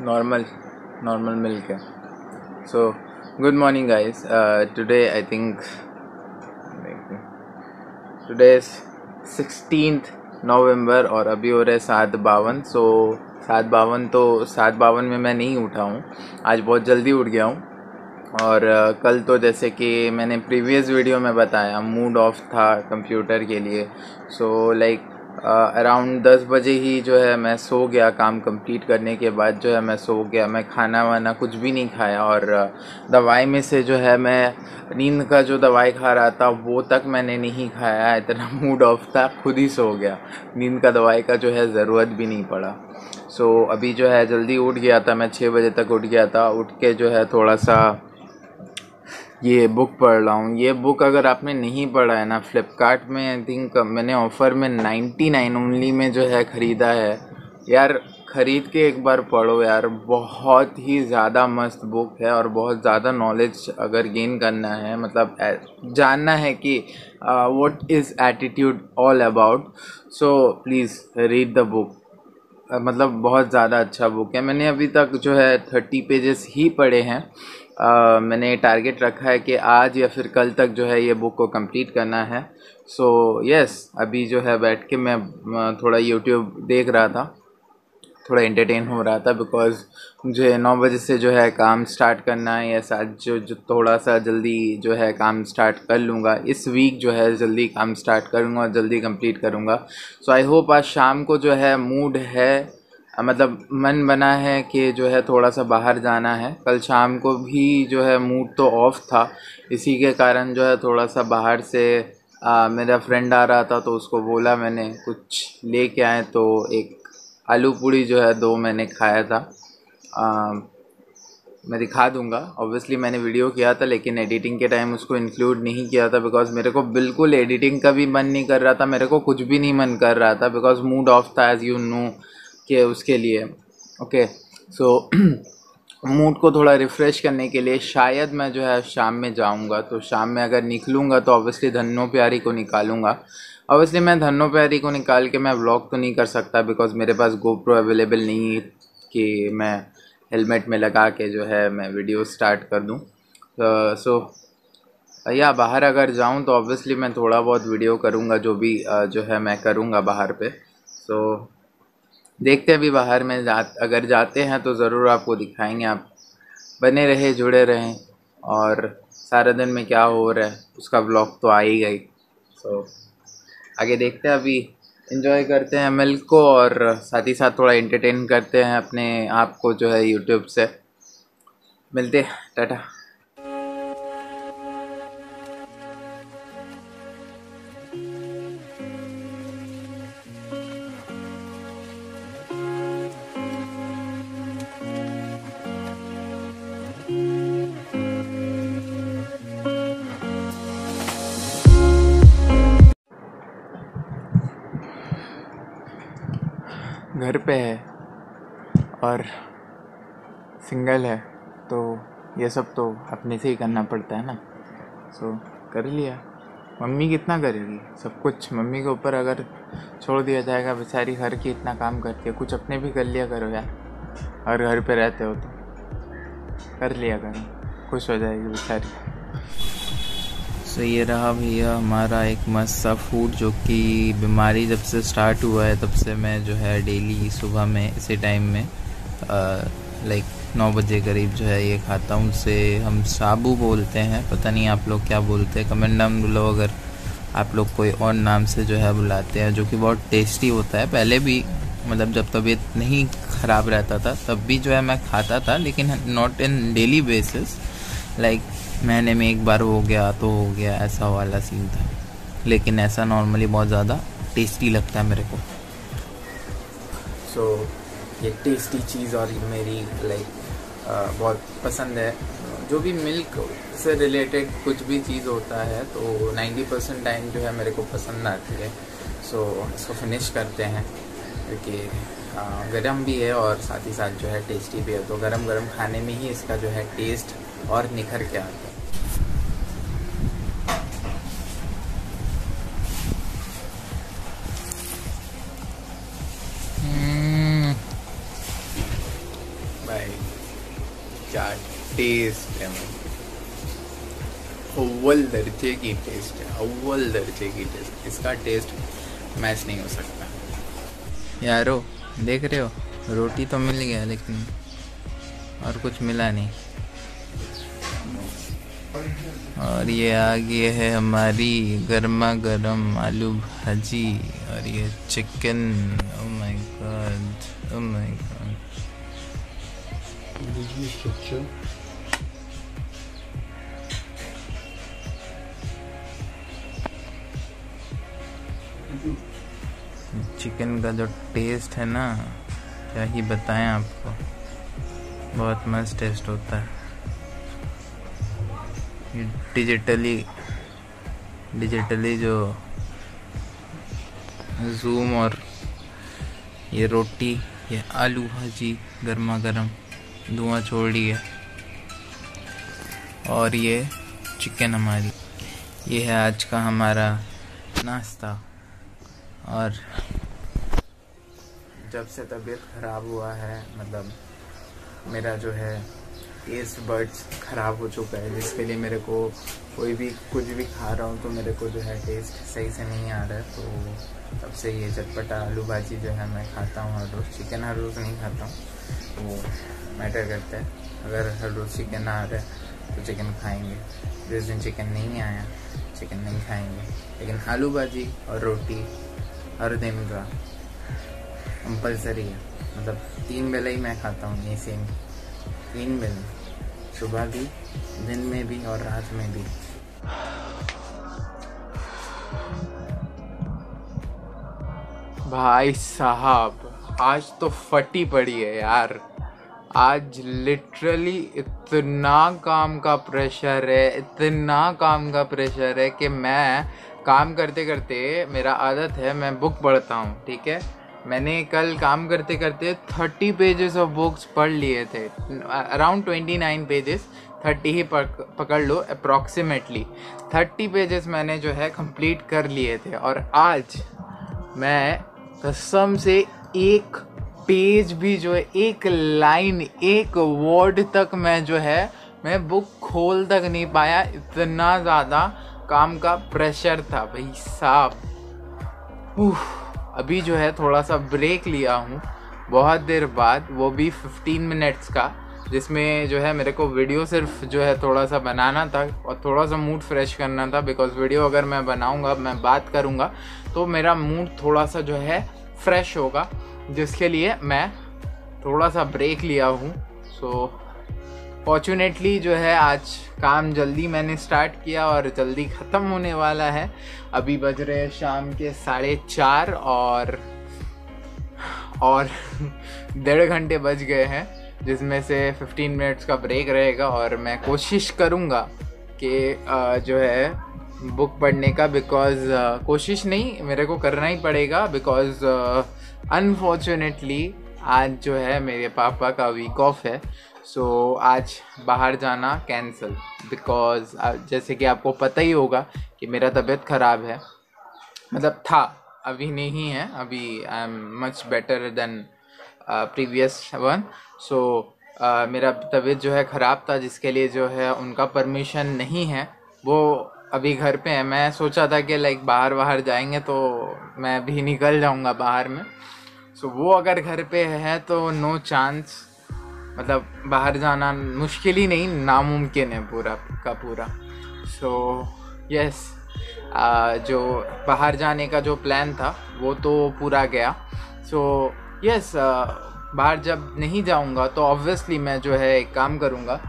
normal. Normal milk है. Good morning guys. Uh, today I think today is 16th नवंबर और अभी हो रहे सात बावन. सो सात बावन तो सात बावन में मैं नहीं उठा हूँ. आज बहुत जल्दी उठ गया हूँ. और uh, कल तो जैसे कि मैंने प्रीवियस वीडियो में बताया मूड ऑफ़ था कंप्यूटर के लिए. So so, like like, around दस बजे ही जो है मैं सो गया काम कंप्लीट करने के बाद जो है मैं सो गया। मैं खाना वाना कुछ भी नहीं खाया और दवाई में से जो है मैं नींद का जो दवाई खा रहा था वो तक मैंने नहीं खाया इतना मूड ऑफ़ था खुद ही सो गया। नींद का दवाई का जो है ज़रूरत भी नहीं पड़ा। सो so, अभी जो है जल्दी उठ गया था मैं छः बजे तक उठ गया था। उठ के जो है थोड़ा सा ये बुक पढ़ रहा हूँ। ये बुक अगर आपने नहीं पढ़ा है ना फ्लिपकार्ट में आई थिंक मैंने ऑफ़र में नाइन्टी नाइन ओनली में जो है ख़रीदा है। यार, ख़रीद के एक बार पढ़ो यार। बहुत ही ज़्यादा मस्त बुक है और बहुत ज़्यादा नॉलेज अगर गेन करना है मतलब जानना है कि what is attitude all about so please read the book मतलब बहुत ज़्यादा अच्छा बुक है। मैंने अभी तक जो है थर्टी पेजेस ही पढ़े हैं। आ, मैंने टारगेट रखा है कि आज या फिर कल तक जो है ये बुक को कंप्लीट करना है। सो so, यस yes, अभी जो है बैठ के मैं थोड़ा यूट्यूब देख रहा था। थोड़ा एंटरटेन हो रहा था बिकॉज़ मुझे नौ बजे से जो है काम स्टार्ट करना है या साथ जो जो थोड़ा सा जल्दी जो है काम स्टार्ट कर लूँगा। इस वीक जो है जल्दी काम स्टार्ट करूँगा और जल्दी कंप्लीट करूँगा। सो आई होप आज शाम को जो है मूड है मतलब मन बना है कि जो है थोड़ा सा बाहर जाना है। कल शाम को भी जो है मूड तो ऑफ़ था। इसी के कारण जो है थोड़ा सा बाहर से आ, मेरा फ्रेंड आ रहा था तो उसको बोला मैंने कुछ ले के आए तो एक आलू पूड़ी जो है दो मैंने खाया था। आ, मैं दिखा दूँगा। ऑब्वियसली मैंने वीडियो किया था लेकिन एडिटिंग के टाइम उसको इंक्लूड नहीं किया था बिकॉज़ मेरे को बिल्कुल एडिटिंग का भी मन नहीं कर रहा था मेरे को कुछ भी नहीं मन कर रहा था बिकॉज़ मूड ऑफ़ था एज़ यू नो के उसके लिए। ओके सो मूड को थोड़ा रिफ़्रेश करने के लिए शायद मैं जो है शाम में जाऊँगा। तो शाम में अगर निकलूँगा तो ऑब्वियसली धन्नो प्यारी को निकालूँगा। ऑब्वियसली मैं धन्नो प्यारी को निकाल के मैं व्लॉग तो नहीं कर सकता बिकॉज़ मेरे पास गोप्रो अवेलेबल नहीं है कि मैं हेलमेट में लगा के जो है मैं वीडियो स्टार्ट कर दूँ। सो uh, या बाहर अगर जाऊँ तो ऑब्वियसली मैं थोड़ा बहुत वीडियो करूँगा जो भी uh, जो है मैं करूँगा बाहर पे। सो so, देखते अभी बाहर में जा अगर जाते हैं तो ज़रूर आपको दिखाएँगे आप। बने रहे जुड़े रहें और सारा दिन में क्या हो रहा है उसका ब्लॉग तो आ ही गई। सो आगे देखते हैं, अभी इन्जॉय करते हैं एम को और साथ ही साथ थोड़ा एंटरटेन करते हैं अपने आप को जो है यूट्यूब से। मिलते हैं, टाटा। घर पे है और सिंगल है तो ये सब तो अपने से ही करना पड़ता है ना। सो कर लिया। मम्मी कितना करेगी? सब कुछ। मम्मी के ऊपर अगर छोड़ दिया जाएगा, बेचारी घर की इतना काम करती है। कुछ अपने भी कर लिया करो यार। और घर पे रहते हो तो। कर लिया करो। खुश हो जाएगी बेचारी। सो ये रहा भैया हमारा एक मस्त सा फ़ूड जो कि बीमारी जब से स्टार्ट हुआ है, तब से मैं जो है डेली सुबह में इसी टाइम में लाइक नौ बजे करीब जो है ये खाता हूँ, उसे हम साबू बोलते हैं। पता नहीं आप लोग क्या बोलते हैं। कमेंट नाम बोलो अगर आप लोग कोई और नाम से जो है बुलाते हैं, जो कि बहुत टेस्टी होता है। पहले भी मतलब जब तबीयत नहीं ख़राब रहता था, तब भी जो है मैं खाता था, लेकिन not in daily basis like महीने में एक बार हो गया तो हो गया ऐसा वाला सीन था। लेकिन ऐसा नॉर्मली बहुत ज़्यादा टेस्टी लगता है मेरे को। सो so, ये टेस्टी चीज़ और मेरी लाइक बहुत पसंद है। जो भी मिल्क से रिलेटेड कुछ भी चीज़ होता है तो 90 परसेंट टाइम जो है मेरे को पसंद आती है। सो so, इसको फिनिश करते हैं। क्योंकि गर्म भी है और साथ ही साथ जो है टेस्टी भी है। तो गरम गरम खाने में ही इसका जो है टेस्ट और निखर के आता है। अव्वल दर्जे की टेस्ट है अव्वल दर्जे की टेस्ट इसका टेस्ट मैच नहीं हो सकता यारो, देख रहे हो? रोटी तो मिल गया, लेकिन और कुछ मिला नहीं। और ये आगे है हमारी गर्मा गर्म आलू भाजी और ये chicken oh my god oh my god chicken का जो टेस्ट है ना, क्या ही बताएँ आपको। बहुत मस्त टेस्ट होता है। ये डिजिटली डिजिटली जो जूम और ये रोटी, ये आलू भाजी गर्मा गर्म धुआँ छोड़ रही है। और ये चिकन हमारी। ये है आज का हमारा नाश्ता। और जब से तबीयत ख़राब हुआ है मतलब मेरा जो है टेस्ट बर्ड्स ख़राब हो चुका है, जिसके लिए मेरे को कोई भी, कुछ भी खा रहा हूँ तो मेरे को जो है टेस्ट सही से नहीं आ रहा है। तो तब से ये चटपटा आलू भाजी जो है मैं खाता हूँ, हर रोज़ चिकन हर रोज़ नहीं खाता हूँ। वो मैटर करता है। अगर हर रोज़ चिकन आ रहा है तो चिकन खाएँगे। जिस दिन चिकन नहीं आया चिकन नहीं खाएँगे। लेकिन आलू भाजी और रोटी हर दिन का कंपलसरी है। मतलब तीन बेला ही मैं खाता हूँ ये सेम तीन बेला। सुबह भी, दिन में भी और रात में भी। भाई साहब। आज तो फटी पड़ी है यार। आज लिटरली इतना काम का प्रेशर है, इतना काम का प्रेशर है कि मैं काम करते करते मेरा आदत है, मैं बुक पढ़ता हूँ, ठीक है? मैंने कल काम करते करते थर्टी पेजेस ऑफ़ बुक्स पढ़ लिए थे। Around twenty nine pages thirty ही पकड़ लो अप्रॉक्सीमेटली थर्टी पेजेस मैंने जो है कंप्लीट कर लिए थे और आज मैं कसम से एक पेज भी जो है, एक लाइन, एक वर्ड तक मैं जो है, मैं बुक खोल तक नहीं पाया। इतना ज़्यादा काम का प्रेशर था भाई साहब। अभी जो है थोड़ा सा ब्रेक लिया हूँ। बहुत देर बाद, वो भी 15 मिनट्स का, जिसमें जो है मेरे को वीडियो सिर्फ़ जो है थोड़ा सा बनाना था और थोड़ा सा मूड फ्रेश करना था। बिकॉज़ वीडियो अगर मैं बनाऊँगा, मैं बात करूँगा तो मेरा मूड थोड़ा सा जो है फ्रेश होगा। जिसके लिए मैं थोड़ा सा ब्रेक लिया हूँ। सो फॉर्चुनेटली जो है, आज काम जल्दी मैंने स्टार्ट किया और जल्दी ख़त्म होने वाला है। अभी बज रहे हैं शाम के साढ़े चार और और डेढ़ घंटे बज गए हैं, जिसमें से 15 मिनट्स का ब्रेक रहेगा और मैं कोशिश करूँगा कि जो है बुक पढ़ने का बिकॉज़ uh, कोशिश नहीं मेरे को करना ही पड़ेगा बिकॉज़ अनफॉर्चुनेटली uh, आज जो है मेरे पापा का वीक ऑफ़ है सो so, आज बाहर जाना कैंसिल बिकॉज़ uh, जैसे कि आपको पता ही होगा कि मेरा तबीयत ख़राब है मतलब था अभी नहीं है अभी I am much better than previous one so मेरा तबीयत जो है ख़राब था जिसके लिए जो है उनका परमिशन नहीं है वो अभी घर पे है। मैं सोचा था कि लाइक बाहर बाहर जाएँगे तो मैं भी निकल जाऊँगा बाहर में। सो so, वो अगर घर पे है तो नो चांस मतलब बाहर जाना मुश्किल ही नहीं नामुमकिन है पूरा का पूरा। सो so, यस yes, जो बाहर जाने का जो प्लान था वो तो पूरा गया। सो so, यस yes, बाहर जब नहीं जाऊँगा तो ऑब्वियसली मैं जो है एक काम करूँगा।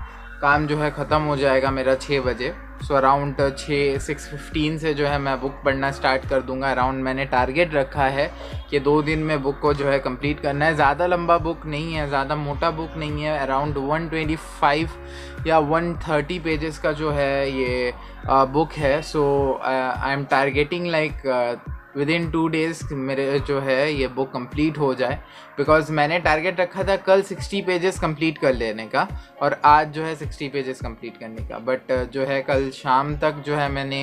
काम जो है ख़त्म हो जाएगा मेरा छः बजे। सो अराउंड छः सिक्स फिफ्टीन से जो है मैं बुक पढ़ना स्टार्ट कर दूँगा। अराउंड मैंने टारगेट रखा है कि दो दिन में बुक को जो है कंप्लीट करना है। ज़्यादा लंबा बुक नहीं है, ज़्यादा मोटा बुक नहीं है। अराउंड वन ट्वेंटी फाइव या वन थर्टी पेजेस का जो है ये बुक है। So I am targeting like within two days मेरे जो है ये बुक कंप्लीट हो जाए। बिकॉज़ मैंने टारगेट रखा था कल सिक्सटी पेजेस कंप्लीट कर लेने का और आज जो है सिक्सटी पेजेस कंप्लीट करने का। बट जो है कल शाम तक जो है मैंने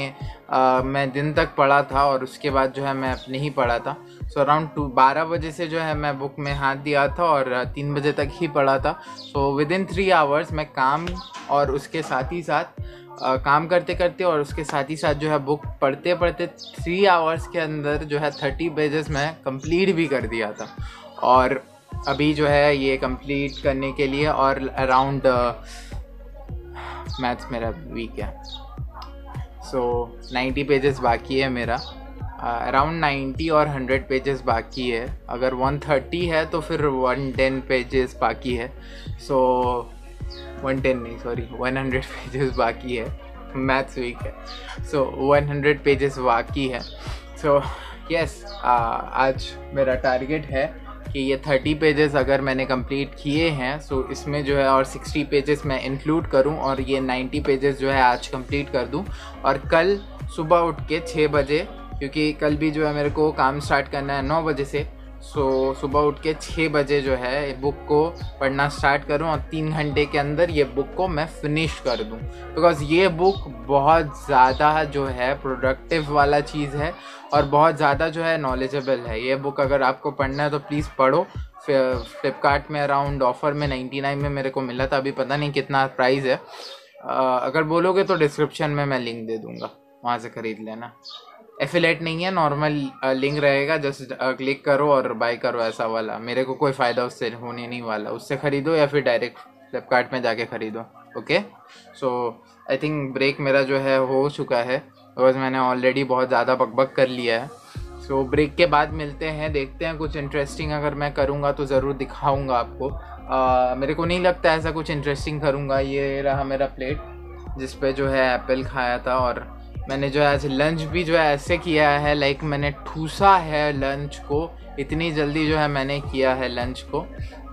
आ, मैं दिन तक पढ़ा था और उसके बाद जो है मैं अपने ही पढ़ा था। सो अराउंड टू बारह बजे से जो है मैं बुक में हाथ दिया था और तीन बजे तक ही पढ़ा था। So within three hours मैं काम और उसके साथ ही साथ काम करते करते और उसके साथ ही साथ जो है बुक पढ़ते पढ़ते थ्री आवर्स के अंदर जो है थर्टी पेजेस मैं कंप्लीट भी कर दिया था। और अभी जो है ये कंप्लीट करने के लिए और अराउंड मैथ्स मेरा वीक है। सो नाइन्टी पेजेस बाकी है मेरा। अराउंड नाइन्टी और हंड्रेड पेजेस बाकी है। अगर वन थर्टी है तो फिर वन टेन पेजेस बाकी है। सो वन टेन नहीं सॉरी वन हंड्रेड पेजेस बाकी है। मैथ्स वीक है। सो वन हंड्रेड पेजेस बाकी है। सो यस yes, आज मेरा टारगेट है कि ये थर्टी पेजेस अगर मैंने कंप्लीट किए हैं सो so इसमें जो है और सिक्सटी पेजेस मैं इंक्लूड करूँ और ये नाइन्टी पेजेस जो है आज कंप्लीट कर दूँ। और कल सुबह उठ के छः बजे क्योंकि कल भी जो है मेरे को काम स्टार्ट करना है नौ बजे से सो सुबह उठ के छः बजे जो है बुक को पढ़ना स्टार्ट करूँ और तीन घंटे के अंदर ये बुक को मैं फिनिश कर दूँ। बिकॉज़ ये बुक बहुत ज़्यादा जो है प्रोडक्टिव वाला चीज़ है और बहुत ज़्यादा जो है नॉलेजेबल है। ये बुक अगर आपको पढ़ना है तो प्लीज़ पढ़ो। फ्लिपकार्ट में अराउंड ऑफ़र में नाइन्टी नाइन में मेरे को मिला था, अभी पता नहीं कितना प्राइस है। अगर बोलोगे तो डिस्क्रिप्शन में मैं लिंक दे दूँगा। वहाँ से ख़रीद लेना। एफिलेट नहीं है नॉर्मल लिंक रहेगा जस्ट क्लिक करो और बाय करो ऐसा वाला। मेरे को कोई फ़ायदा उससे होने नहीं वाला। उससे ख़रीदो या फिर डायरेक्ट फ्लिपकार्ट में जाके ख़रीदो okay so I think break मेरा जो है हो चुका है। बिकॉज़ मैंने ऑलरेडी बहुत ज़्यादा बकबक कर लिया है। सो so, ब्रेक के बाद मिलते हैं देखते हैं कुछ इंटरेस्टिंग अगर मैं करूँगा तो ज़रूर दिखाऊँगा आपको। uh, मेरे को नहीं लगता ऐसा कुछ इंटरेस्टिंग करूँगा। ये रहा मेरा प्लेट जिस पे जो है एप्पल खाया था और मैंने जो है लंच भी जो है ऐसे किया है लाइक मैंने ठूसा है लंच को इतनी जल्दी जो है मैंने किया है लंच को।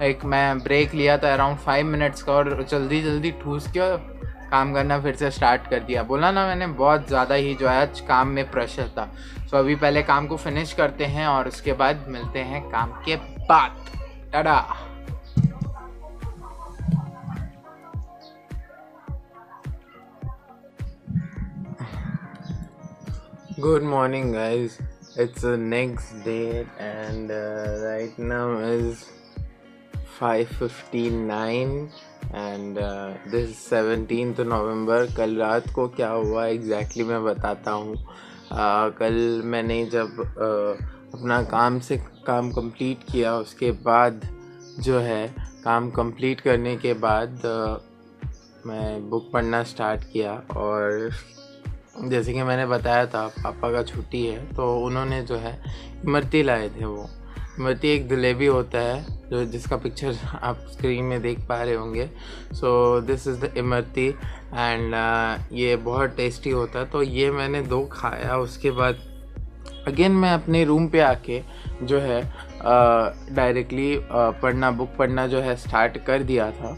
एक मैं ब्रेक लिया था अराउंड फाइव मिनट्स का और जल्दी जल्दी ठूस के काम करना फिर से स्टार्ट कर दिया। बोला ना मैंने बहुत ज़्यादा ही जो है आज काम में प्रेशर था। सो so, अभी पहले काम को फिनिश करते हैं और उसके बाद मिलते हैं काम के बाद। Tata good morning guys it's the next day and uh, right now is 5:59 and uh, this is 17th November कल रात को क्या हुआ एग्जैक्टली exactly मैं बताता हूँ uh, कल मैंने जब uh, अपना काम से काम कंप्लीट किया उसके बाद जो है काम कंप्लीट करने के बाद uh, मैं बुक पढ़ना स्टार्ट किया और जैसे कि मैंने बताया था पापा का छुट्टी है तो उन्होंने जो है इमरती लाए थे वो। इमरती एक जलेबी होता है जो जिसका पिक्चर आप स्क्रीन में देख पा रहे होंगे। So this is the imarti and ये बहुत टेस्टी होता है। तो ये मैंने दो खाया उसके बाद अगेन मैं अपने रूम पे आके जो है डायरेक्टली uh, uh, पढ़ना बुक पढ़ना जो है स्टार्ट कर दिया था।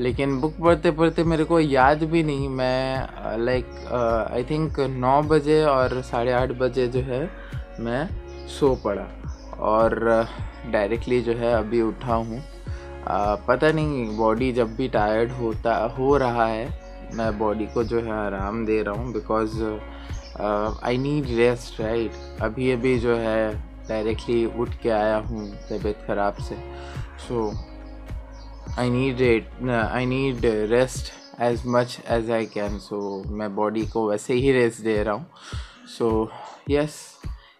लेकिन बुक पढ़ते पढ़ते मेरे को याद भी नहीं। मैं लाइक आई थिंक नौ बजे और साढ़े आठ बजे जो है मैं सो पड़ा और डायरेक्टली जो है अभी उठा हूँ। पता नहीं बॉडी जब भी टायर्ड होता हो रहा है मैं बॉडी को जो है आराम दे रहा हूँ because I need rest right अभी अभी जो है डायरेक्टली उठ के आया हूँ तबीयत ख़राब से so. So, I need I need rest as much as I can so मैं बॉडी को वैसे ही रेस्ट दे रहा हूँ। सो यस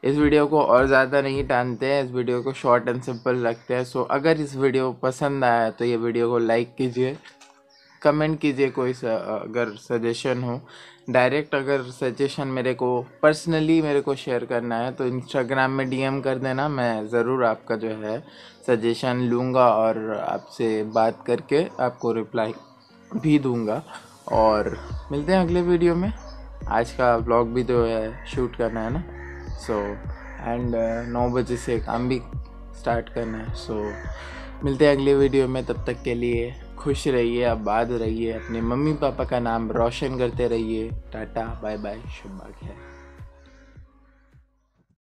इस वीडियो को और ज़्यादा नहीं टानते हैं। इस वीडियो को शॉर्ट एंड सिंपल रखते हैं। सो so, अगर इस वीडियो पसंद आया तो ये वीडियो को लाइक कीजिए। कमेंट कीजिए कोई अगर सजेशन हो। डायरेक्ट अगर सजेशन मेरे को पर्सनली मेरे को शेयर करना है तो इंस्टाग्राम में डीएम कर देना। मैं ज़रूर आपका जो है सजेशन लूँगा और आपसे बात करके आपको रिप्लाई भी दूँगा। और मिलते हैं अगले वीडियो में। आज का ब्लॉग भी जो है शूट करना है ना। सो एंड नौ बजे से काम भी स्टार्ट करना है। सो so, मिलते हैं अगले वीडियो में। तब तक के लिए खुश रहिए आबाद रहिए। अपने मम्मी पापा का नाम रोशन करते रहिए। टाटा बाय बाय शुभ भाग्य